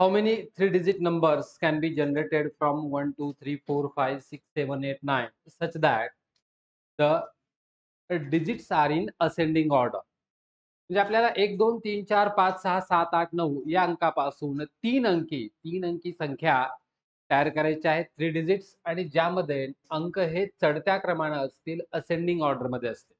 How many three digit numbers can be generated from 1, 2, 3, 4, 5, 6, 7, 8, 9 such that the digits are in ascending order? म्हणजे आपल्याला एक दोन तीन चार पाच सहा सात आठ नऊ या अंकापासून तीन अंकी तीन अंकी संख्या तयार करायच्या आहेत थ्री डिजिट्स आणि ज्यामध्ये अंक हे चढत्या क्रमानं असतील असेंडिंग ऑर्डरमध्ये असतील.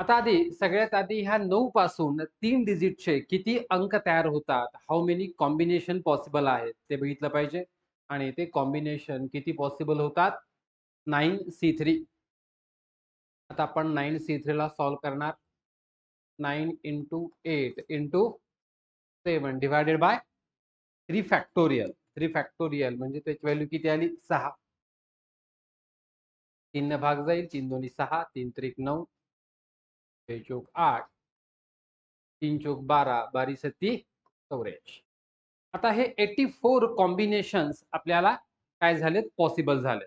आता आधी सगळ्यात आधी ह्या नऊ पासून तीन डिजिटचे किती अंक तयार होतात? हाऊ मेनी कॉम्बिनेशन पॉसिबल आहेत? ते बघितलं पाहिजे. आणि ते कॉम्बिनेशन किती पॉसिबल होतात? नाईन सी थ्री आता आपण नाईन सी थ्रीला सॉल्व्ह करणार. Nine into eight into seven divided by three factorial three factorial म्हणजे त्याची व्हॅल्यू किती आली? सहा. तीन भाग जाईल. तीन दोन्ही सहा. तीन त्रिक नऊ. चौक आठ तीन चौक बारा बारी सती चौऱ्याऐंशी. आता हे एटी फोर कॉम्बिनेशन्स आपल्याला काय झालेत? पॉसिबल झाले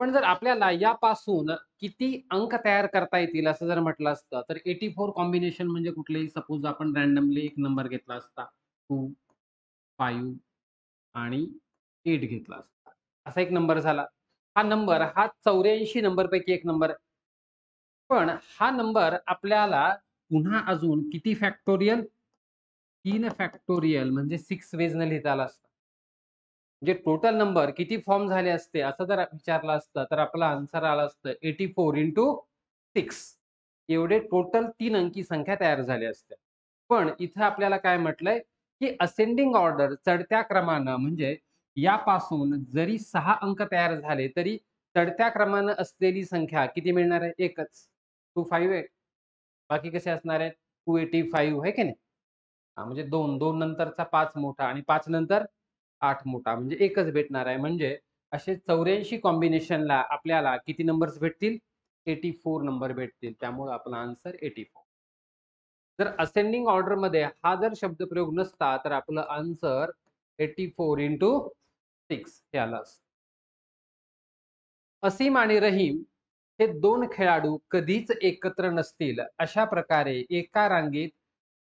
पण जर आपल्याला यापासून किती अंक तयार करता येतील असं जर म्हटलं असतं तर एटी फोर कॉम्बिनेशन म्हणजे कुठलेही. सपोज आपण रॅन्डमली एक नंबर घेतला असता टू फाईव्ह आणि एट घेतला असता. असा एक नंबर झाला. हा नंबर हा चौऱ्याऐंशी नंबरपैकी एक नंबर पण हा नंबर आपल्याला पुन्हा अजून किती फॅक्टोरियल तीन फॅक्टोरियल म्हणजे सिक्स वेज न लिहिता आला असता. म्हणजे टोटल नंबर किती फॉर्म झाले असते असं जर विचारलं असतं तर आपला आन्सर आला असतं एटी फोर इंटू सिक्स एवढे टोटल तीन अंकी संख्या तयार झाल्या असत्या पण इथं आपल्याला काय म्हटलंय की असेंडिंग ऑर्डर चढत्या क्रमानं म्हणजे यापासून जरी सहा अंक तयार झाले तरी चढत्या क्रमानं असलेली संख्या किती मिळणार आहे? एकच. टू फाईव्ह एट बाकी कसे असणार आहेत? टू एटी फाईव्ह आहे की नाही? हा म्हणजे दोन दोन नंतरचा पाच मोठा आणि पाच नंतर आठ मोठा म्हणजे एकच भेटणार आहे. म्हणजे असे चौऱ्याऐंशी कॉम्बिनेशनला आपल्याला किती नंबर्स भेटतील? एटी फोर नंबर भेटतील. त्यामुळे आपला आन्सर एटी फोर जर असेंडिंग ऑर्डरमध्ये हा जर शब्दप्रयोग नसता तर आपलं answer eighty four into six हे आलं असतं. असीम आणि रहीम हे दोन खेळाडू कधीच एकत्र नसतील. अशा प्रकारे एका रांगेत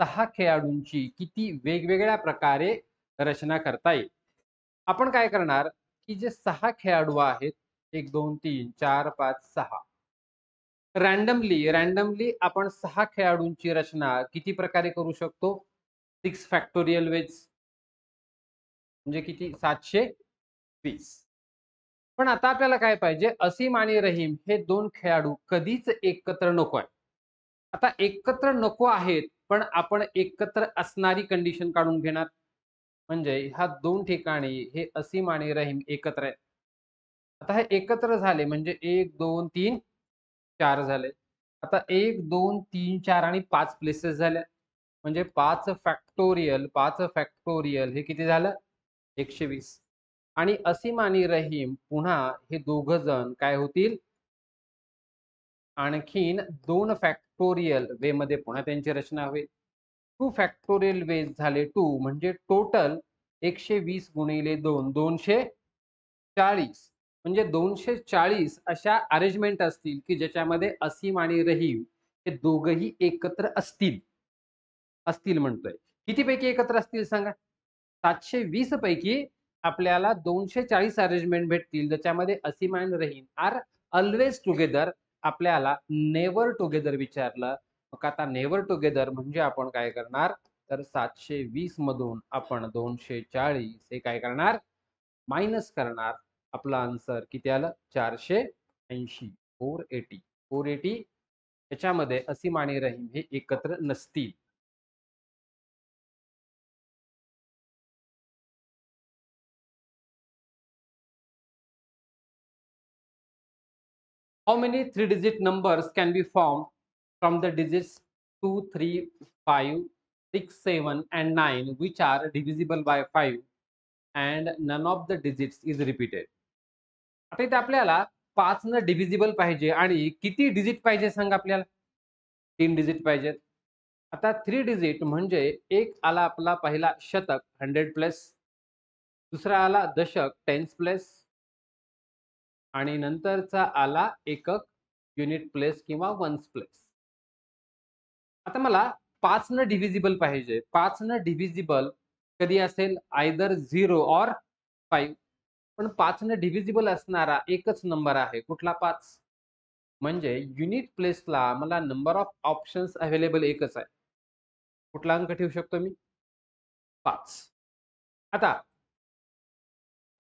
सहा खेळाडूंची किती वेगवेगळ्या प्रकारे रचना करता येईल. आपण काय करणार की जे सहा खेळाडू आहेत एक दोन तीन चार पाच सहा. रॅन्डमली रॅन्डमली आपण सहा खेळाडूंची रचना किती प्रकारे करू शकतो? Six factorial ways. म्हणजे किती? सातशे वीस. पण आता आपल्याला काय पाहिजे? असीम आणि रहीम हे दोन खेळाडू कधीच एकत्र नको आहे आता एकत्र नको आहेत पण आपण एकत्र असणारी कंडिशन काढून घेणार. म्हणजे ह्या दोन ठिकाणी हे असीम आणि रहीम एकत्र आहेत. आता हे एकत्र झाले म्हणजे एक दोन तीन चार झाले. आता एक दोन तीन चार आणि पाच प्लेसेस झाल्या म्हणजे पाच फॅक्टोरियल पाच फॅक्टोरियल हे किती झालं? एकशे वीस. आणि असीम आणि रहीम पुन्हा हे दोघ जण काय होतील? आणखीन दोन फॅक्टोरियल वे मध्ये पुन्हा त्यांची रचना होईल. टू फॅक्टोरियल वेज झाले टू म्हणजे टोटल एकशे वीस गुणिले दोन दोनशे चाळीस. म्हणजे दोनशे चाळीस अशा अरेंजमेंट असतील की ज्याच्यामध्ये असीम आणि रहीम हे दोघही एकत्र असतील. असतील म्हणतोय. किती पैकी एकत्र असतील सांगा? सातशे वीस पैकी आपल्याला दोनशे चाळीस अरेंजमेंट भेटतील ज्याच्यामध्ये Asim and Rahim are always together आपल्याला नेवर टुगेदर विचारलं. मग आता नेवर टुगेदर म्हणजे आपण काय करणार? तर सातशे वीस मधून आपण दोनशे चाळीस हे काय करणार? मायनस करणार. आपलं आन्सर किती आलं? चारशे ऐंशी फोर एटी फोर एटी त्याच्यामध्ये असीम आणि रहीम हे एकत्र नसतील. How many three digit numbers can be formed from the digits 2, 3, 5, 6, 7 and 9 which are divisible by 5 and none of the digits is repeated. आता इथे आपल्याला पाच न डिव्हिजिबल पाहिजे आणि किती डिजिट पाहिजे सांग आपल्याला तीन डिजिट पाहिजेत आता थ्री डिजिट म्हणजे एक आला आपला पहिला शतक हंड्रेड प्लस दुसरा आला दशक टेन्स प्लस आणि नंतरचा आला एकक युनिट प्लेस किंवा वन्स प्लेस. आता मला पाच न डिव्हिजिबल पाहिजे. पाच न डिव्हिजिबल कधी असेल आयदर झिरो ऑर फाईव्ह. पण पाच न डिव्हिजिबल असणारा एकच नंबर आहे. कुठला पाच? म्हणजे युनिट प्लेसला मला नंबर ऑफ ऑप्शन्स अवेलेबल एकच आहे. कुठला अंक ठेवू शकतो मी? पाच. आता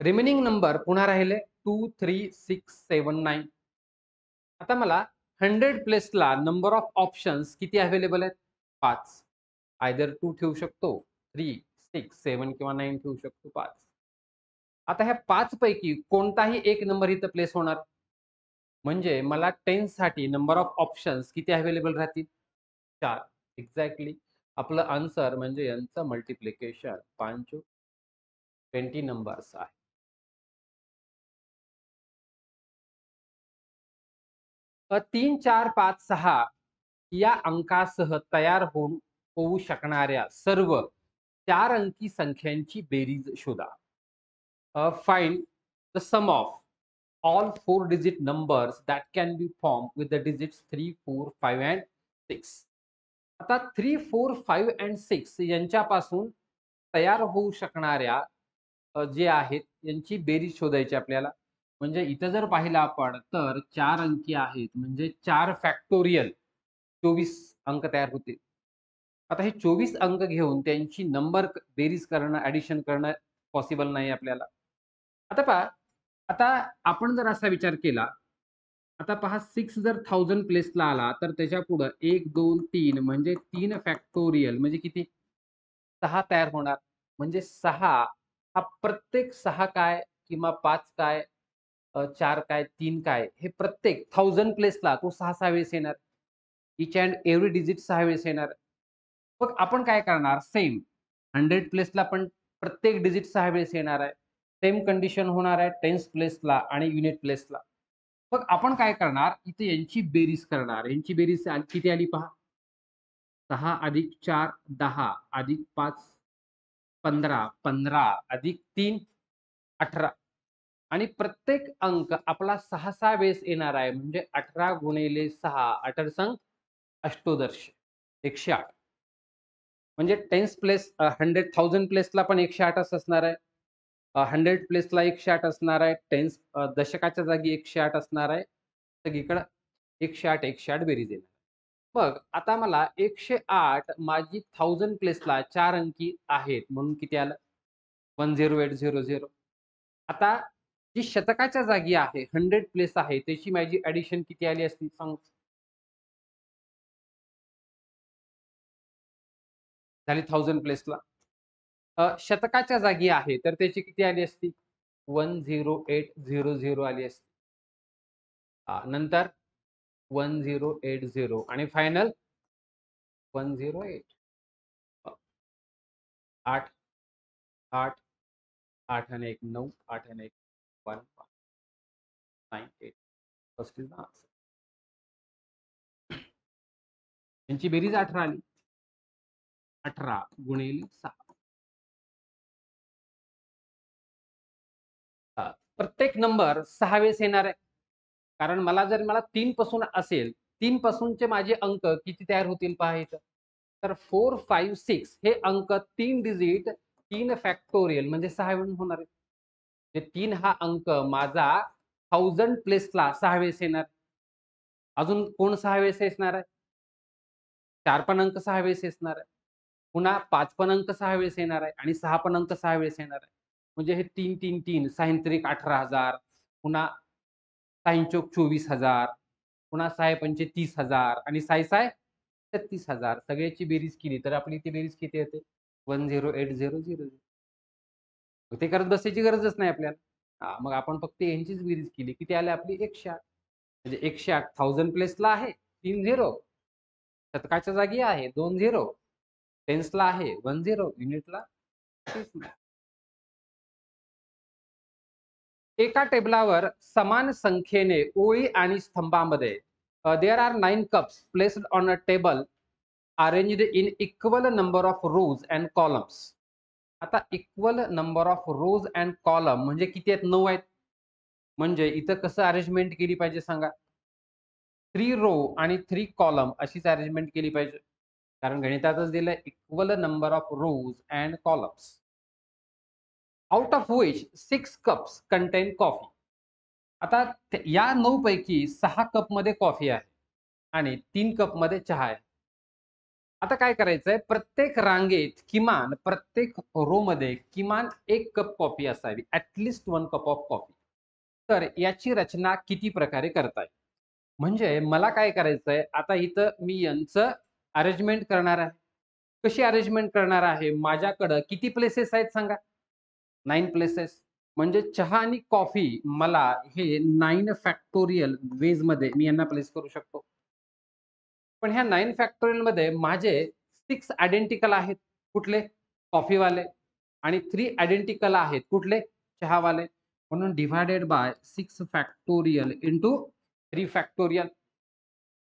रिमेनिंग नंबर पुन्हा राहिले. Two three six seven nine आता मला हंड्रेड प्लेसला नंबर ऑफ ऑप्शन्स किती अवेलेबल आहेत? पाच. आयदर टू ठेवू शकतो थ्री सिक्स सेवन किंवा नाईन ठेवू शकतो पाच. आता ह्या पाच पैकी कोणताही एक नंबर इथं प्लेस होणार? म्हणजे मला टेन्थसाठी नंबर ऑफ ऑप्शन्स किती अवेलेबल राहतील? चार. एक्झॅक्टली आपलं आन्सर म्हणजे यांचं मल्टिप्लिकेशन पाच. ट्वेंटी नंबर्स आहे. तीन चार पाच सहा या अंकासह तयार होऊन होऊ शकणाऱ्या सर्व चार अंकी संख्यांची बेरीज शोधा. Find the sum of all four digit numbers that can be formed with the digits 3 4 5 and 6 आता 3 4 5 and 6 यांच्यापासून तयार होऊ शकणाऱ्या जे आहेत यांची बेरीज शोधायची आपल्याला. म्हणजे इथं जर पाहिलं आपण तर चार अंकी आहेत. म्हणजे चार फॅक्टोरियल चोवीस अंक तयार होतील. आता हे चोवीस अंक घेऊन त्यांची नंबर बेरीज करणं ऍडिशन करणं पॉसिबल नाही आपल्याला. आता पहा आता आपण जर असा विचार केला आता पहा सिक्स जर थाउजंड प्लेसला आला तर त्याच्या पुढं एक दोन तीन म्हणजे तीन फॅक्टोरियल म्हणजे किती? सहा तयार होणार. म्हणजे सहा हा प्रत्येक सहा काय किंवा पाच काय चार काय तीन काय हे प्रत्येक थाउजंड प्लेसला तो सहा सहा वेळेस येणार. इच अँड एव्हरी डिजिट सहा वेळेस येणार. मग आपण काय करणार? सेम हंड्रेड प्लेसला पण प्रत्येक डिजिट सहा वेळेस येणार आहे. सेम कंडिशन होणार आहे टेन्स प्लेसला आणि युनिट प्लेसला मग आपण काय करणार? इथे यांची बेरीज करणार. यांची बेरीज किती आली पहा? सहा अधिक चार दहा अधिक पाच पंधरा पंधरा अधिक तीन अठरा. आणि प्रत्येक अंक आपला सहा सहा वेळेस येणार आहे. म्हणजे अठरा गुणिले सहा अठर संघ अष्टोदर्श एकशे आठ. म्हणजे टेन्स प्लेस हंड्रेड थाउजंड प्लेसला पण एकशे आठच असणार आहे. हंड्रेड प्लेसला एकशे आठ असणार आहे. टेन्स दशकाच्या जागी एकशे आठ असणार आहे. सगळीकडं एकशे आठ एकशे आठ बेरीज येणार. बघ आता मला एकशे आठ माझी थाउजंड प्लेसला चार अंकी आहेत. म्हणून किती आलं? One zero eight zero zero आता जी शतकाच्या जागी आहे हंड्रेड प्लेस आहे त्याची माझी ऍडिशन किती आली असती सांग? झाली थाउजंड प्लेसला शतकाच्या जागी आहे तर त्याची किती आली असती? One zero eight zero zero आली असती. नंतर? वन झिरो एट झिरो आणि फायनल वन झिरो एट आठ. आठ आठ आणि एक नऊ आठ आणि एक. One one nine eight. First is the answer. यांची बेरीज अठरा आली अठरा गुणिले सहा प्रत्येक नंबर सहा वेळेस येणार आहे कारण मला जर मला तीन पासून असेल तीन पासूनचे माझे अंक किती तयार होतील पाहायचं तर फोर फाईव्ह सिक्स हे अंक तीन डिजिट तीन फॅक्टोरियल म्हणजे सहा वेळून होणार आहे तीन हा अंक माझा थाउजंड प्लेसला सहा वेळेस येणार. अजून कोण सहा वेळेस येणार आहे? चार पण अंक सहा वेळेस असणार आहे. पुन्हा पाच पण अंक सहा वेळेस येणार आहे आणि सहा पण अंक सहा वेळेस येणार आहे. म्हणजे हे तीन तीन तीन सायंत्रिक अठरा हजार पुन्हा सायंचोक चोवीस हजार पुन्हा साय पंचे तीस हजार आणि साय साय छत्तीस हजार. सगळ्याची बेरीज केली तर आपली ती बेरीज किती येते? One zero eight zero zero. मग ते करत बसायची गरजच नाही आपल्याला. मग आपण फक्त यांचीच बेरीज केली किती आले आपली एकशे आठ म्हणजे एकशे आठ थाउजंड प्लेसला आहे तीन झिरो शतकाच्या जागी आहे दोन झिरो टेन्सला आहे वन झिरो युनिटला एका टेबलावर समान संख्येने ओळी आणि स्तंभामध्ये there are nine cups placed on a table arranged in equal number of rows and columns आता equal number of rows and column म्हणजे किती आहेत? नऊ आहेत. म्हणजे इथं कसं अरेंजमेंट केली पाहिजे सांगा? थ्री रो आणि थ्री कॉलम अशीच अरेंजमेंट केली पाहिजे. कारण गणितातच दिलं equal number of rows and columns out of which six cups contain coffee आता या नऊ पैकी सहा कपमध्ये कॉफी आहे. आणि तीन कपमध्ये चहा आहे. आता काय करायचंय? प्रत्येक रांगेत किमान प्रत्येक रो मध्ये किमान एक कप कॉफी असावी. At least one cup of coffee तर याची रचना किती प्रकारे करताय? म्हणजे मला काय करायचंय? आता इथं मी यांचं अरेंजमेंट करणार आहे. कशी अरेंजमेंट करणार आहे? माझ्याकडं किती प्लेसेस आहेत सांगा? नाईन प्लेसेस म्हणजे चहा आणि कॉफी मला हे नाईन फॅक्टोरियल वेजमध्ये मी यांना प्लेस करू शकतो. पण ह्या नाईन फॅक्टोरियलमध्ये माझे सिक्स आयडेंटिकल आहेत. कुठले? कॉफीवाले. आणि थ्री आयडेंटिकल आहेत. कुठले? चहावाले. म्हणून divided by six factorial into three factorial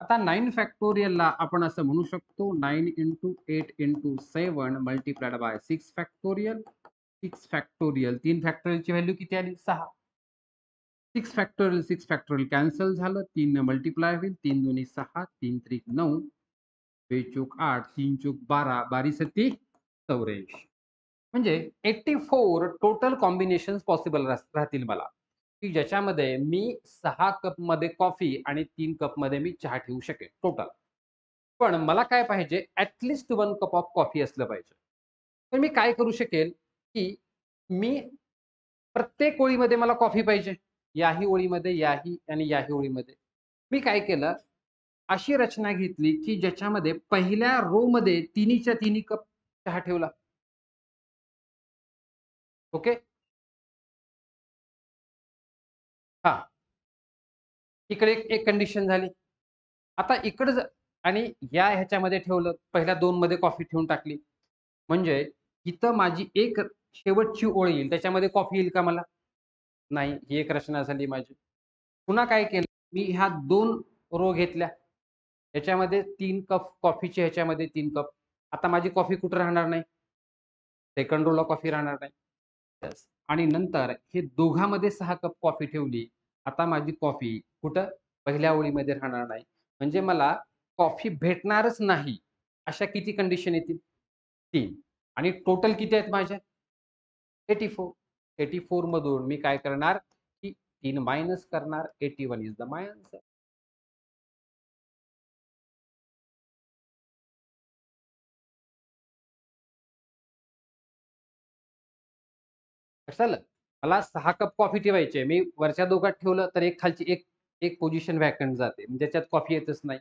आता नाईन फॅक्टोरियलला आपण असं म्हणू शकतो nine into eight into seven multiplied by six factorial six factorial तीन फॅक्टोरियलची व्हॅल्यू किती आली? सहा. Six factorial six factorial cancel झालं तीन मल्टिप्लाय होईल तीन दोन्ही सहा तीन त्रिक नऊ बेचूक आठ तीन चूक बारा बारी सत्ती चौऱ्याऐंशी. म्हणजे eighty four total combination possible राहतील मला. की ज्याच्यामध्ये मी सहा कपमध्ये कॉफी आणि तीन कपमध्ये मी चहा ठेवू शकेन टोटल पण मला काय पाहिजे? At least one cup of coffee असलं पाहिजे. तर मी काय करू शकेल की मी प्रत्येक ओळीमध्ये मला कॉफी पाहिजे. याही ओळीमध्ये याही आणि याही ओळीमध्ये. मी काय केलं? अशी रचना घेतली की ज्याच्यामध्ये पहिल्या रो मध्ये तिन्हीच्या तिन्ही कप चहा ठेवला. ओके? हा. इकडे एक एक कंडिशन झाली. आता इकडं आणि या ह्याच्यामध्ये ठेवलं. पहिल्या दोन मध्ये कॉफी ठेवून टाकली. म्हणजे इथं माझी एक शेवटची ओळ येईल. त्याच्यामध्ये कॉफी येईल का मला? नाही ही एक रचना झाली माझी. पुन्हा काय केलं? मी ह्या दोन रो घेतल्या. ह्याच्यामध्ये तीन कप कॉफीचे ह्याच्यामध्ये तीन कप आता माझी कॉफी कुठं राहणार नाही? सेकंड रोला कॉफी राहणार नाही. आणि नंतर हे दोघांमध्ये सहा कप कॉफी ठेवली. आता माझी कॉफी कुठं? पहिल्या ओळीमध्ये राहणार नाही. म्हणजे मला कॉफी भेटणारच नाही. अशा किती कंडिशन येतील? तीन. आणि टोटल किती आहेत माझ्या? एटी फोर एटी फोर मधून मी काय करणार? की तीन मायनस करणार eighty one is the my answer झालं मला सहा कप कॉफी ठेवायची मी वरच्या दोघात ठेवलं तर एक खालची एक एक पोझिशन व्हॅकंट जाते. म्हणजे त्याच्यात कॉफी येतच नाही.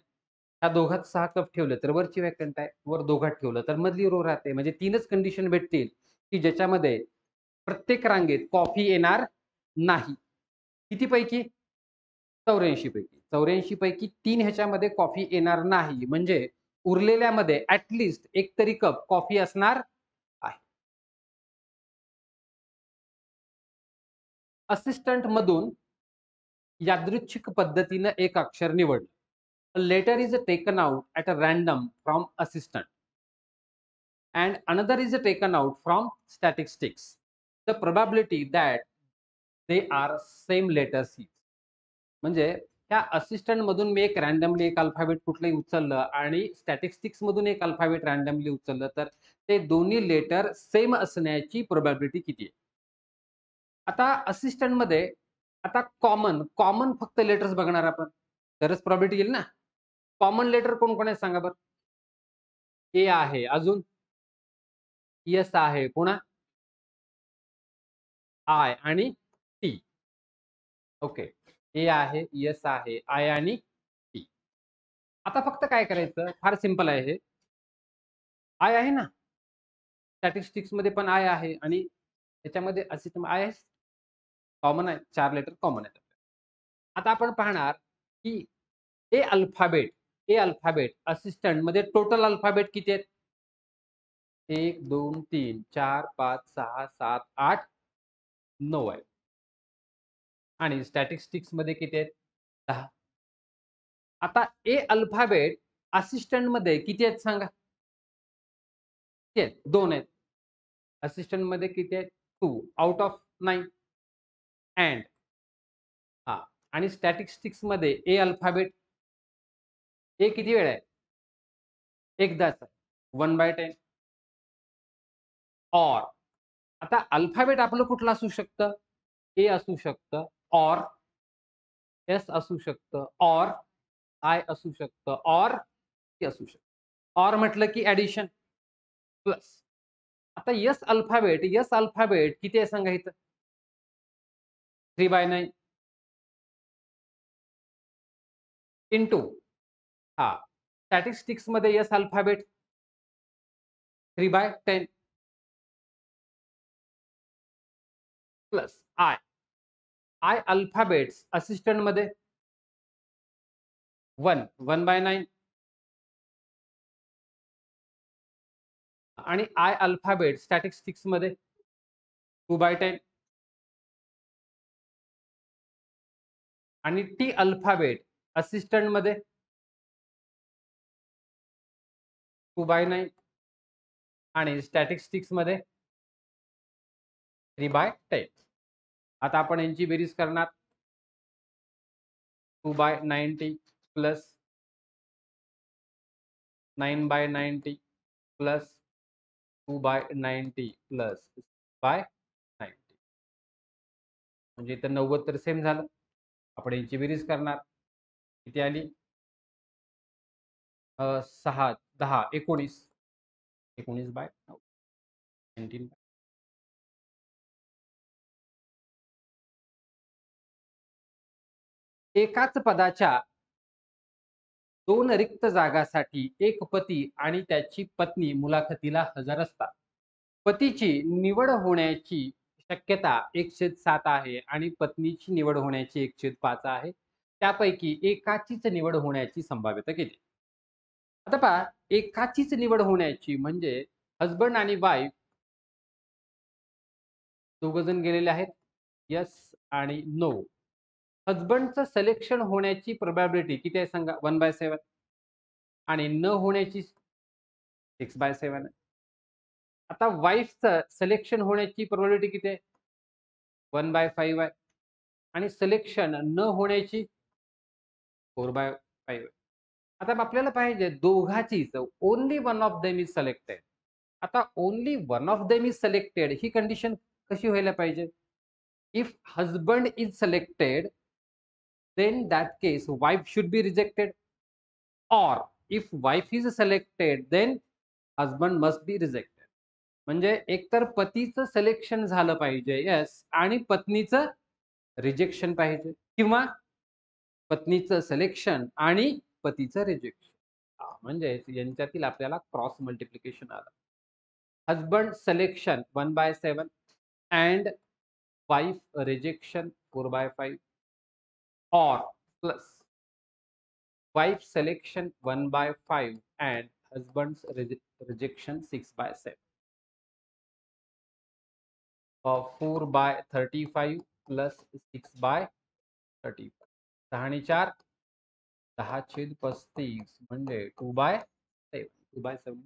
ह्या दोघात सहा कप ठेवलं तर वरची व्हॅकंट आहे. वर दोघात ठेवलं तर मधली रो राहते. म्हणजे तीनच कंडिशन भेटतील की ज्याच्यामध्ये प्रत्येक रांगेत कॉफी येणार नाही. किती पैकी चौऱ्याऐंशी पैकी चौऱ्याऐंशी पैकी तीन ह्याच्यामध्ये कॉफी येणार नाही. म्हणजे उरलेल्यामध्ये ऍटलिस्ट एक तरी कप कॉफी असणार आहे. असिस्टंट मधून यादृच्छिक पद्धतीनं एक अक्षर निवडलं. Letter is taken out at a random from assistant and another is taken out from statistics the probability that they are same letter ही म्हणजे त्या असिस्टंट मधून मी एक रॅन्डमली एक अल्फाबेट कुठलंही उचललं आणि स्टॅटिस्टिक्स मधून एक अल्फाबेट रॅन्डमली उचललं तर ते दोन्ही लेटर सेम असण्याची प्रोबॅबिलिटी किती आहे? आता असिस्टंटमध्ये आता कॉमन कॉमन फक्त लेटर्स बघणार आपण. तरच प्रॉबिलिटी येईल ना? कॉमन लेटर कोण कोण आहे सांगा बरं? ए आहे अजून? यस आहे पुन्हा? आय आणि टी. ओके. ए आहे यस आहे आय आणि टी. आता फक्त काय करायचं? फार सिंपल आहे हे. आय आहे ना. स्टॅटिस्टिक्समध्ये पण आय आहे आणि त्याच्यामध्ये असिस्टंट आय आहे कॉमन आहे चार लेटर कॉमन आहेत. आता आपण पाहणार की ए अल्फाबेट ए अल्फाबेट असिस्टंटमध्ये टोटल अल्फाबेट किती आहेत? एक दोन तीन चार पाच सहा सात आठ नऊ आहे आणि स्टॅटिस्टिक्समध्ये किती आहेत? दहा. आता ए अल्फाबेट असिस्टंटमध्ये किती आहेत सांगा? किती आहेत? दोन आहेत. असिस्टंटमध्ये किती आहेत? Two out of nine and हा. आणि स्टॅटिस्टिक्समध्ये ए अल्फाबेट ए किती वेळ आहे? एकदाच वन बाय टेन ऑर आता अल्फ़ाबेट आपलं कुठलं असू शकतं? ए असू शकतं. ऑर. एस असू शकतं. ऑर. आय असू शकतं. ऑर. असू शकतं. ऑर म्हटलं की ऍडिशन प्लस आता यस अल्फ़ाबेट यस अल्फ़ाबेट आहे सांगा थ्री बाय नाईन. इंटू. हा. स्टॅटिस्टिक्स मध्ये yes alphabet. Three by ten. Plus I. I alphabets असिस्टंटमध्ये one one by nine. आणि आय अल्फाबेट स्टॅटिस्टिक्समध्ये टू बाय टेन. आणि टी अल्फाबेट असिस्टंटमध्ये two by nine. आणि स्टॅटिस्टिक्समध्ये थ्री बाय टेन. आता आपण यांची बेरीज करणार. Two by ninety plus nine by ninety plus two by ninety plus by ninety म्हणजे इथं नव्वद तर सेम झालं. आपण यांची बेरीज करणार. किती आली? सहा दहा एकोणीस. एकोणीस बाय नाईन्टीन एकाच पदाच्या दोन रिक्त जागासाठी एक पती आणि त्याची पत्नी मुलाखतीला हजर असतात. पतीची निवड होण्याची शक्यता एकशे सात आहे आणि पत्नीची निवड होण्याची एकशे पाच आहे. त्यापैकी एकाचीच निवड होण्याची संभाव्यता केली. आता पहा एकाचीच निवड होण्याची म्हणजे हजबंड आणि वाईफ दोघ जण गेलेले आहेत. यस आणि नो हजबंडचं सिलेक्शन होण्याची प्रोबॅबिलिटी किती आहे सांगा? वन बाय सेवन आणि न होण्याची सिक्स बाय सेवन आहे आता वाईफचं सिलेक्शन होण्याची प्रोबॅबिलिटी किती आहे? वन बाय फाईव्ह आहे. आणि सिलेक्शन न होण्याची फोर बाय फाईव्ह आहे आता आपल्याला पाहिजे दोघाचीच only one of them is selected आता only one of them is selected he condition कशी व्हायला पाहिजे? If husband is selected then that case wife should be rejected. Or if wife is selected then husband must be rejected. म्हणजे एकतर पतीचं selection झालं पाहिजे yes आणि पत्नीचं rejection पाहिजे. किंवा पत्नीचं सिलेक्शन आणि पतीचं रिजेक्शन म्हणजे यांच्यातील आपल्याला क्रॉस मल्टिप्लिकेशन आलं. Husband selection one by seven and wife rejection four by five or plus wife selection 1 by 5 and husband's re rejection 6 by 7 uh, 4 by 35 plus 6 by 35 दहा आणि चार दहा छेद पस्तीस म्हणजे two by seven two by seven